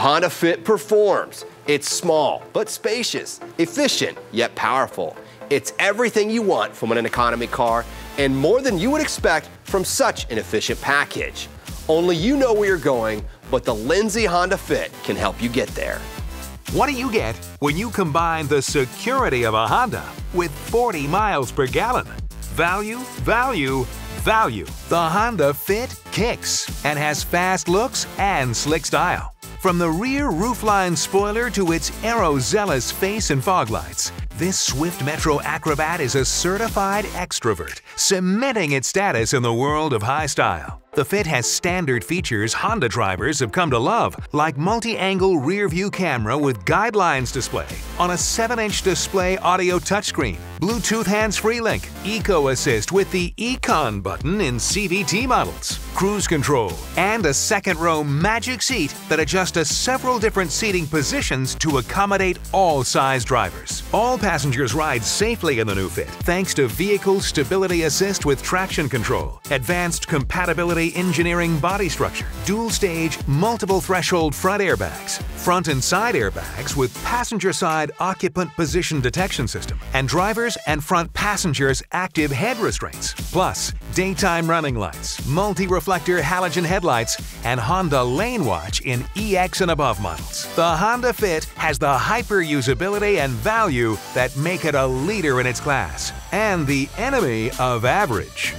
Honda Fit performs. It's small, but spacious, efficient, yet powerful. It's everything you want from an economy car and more than you would expect from such an efficient package. Only you know where you're going, but the Lindsay Honda Fit can help you get there. What do you get when you combine the security of a Honda with 40 miles per gallon? Value, value, value. The Honda Fit kicks and has fast looks and slick style. From the rear roofline spoiler to its aero-zealous face and fog lights, this Swift Metro Acrobat is a certified extrovert, cementing its status in the world of high style. The Fit has standard features Honda drivers have come to love, like multi-angle rear-view camera with guidelines display on a 7-inch display audio touchscreen, Bluetooth hands-free link, Eco Assist with the Econ button in CVT models, cruise control, and a second-row magic seat that adjusts to several different seating positions to accommodate all size drivers. All passengers ride safely in the new Fit thanks to Vehicle Stability Assist with traction control, advanced compatibility engineering body structure, dual-stage, multiple threshold front airbags, front and side airbags with passenger-side occupant position detection system, and and front passengers active head restraints, plus daytime running lights, multi-reflector halogen headlights, and Honda Lane Watch in EX and above models. The Honda Fit has the hyper-usability and value that make it a leader in its class and the enemy of average.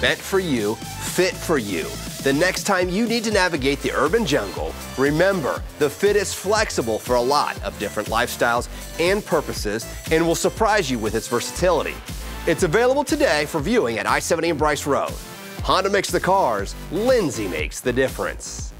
Meant for you, fit for you. The next time you need to navigate the urban jungle, remember the Fit is flexible for a lot of different lifestyles and purposes and will surprise you with its versatility. It's available today for viewing at I-70 and Bryce Road. Honda makes the cars, Lindsay makes the difference.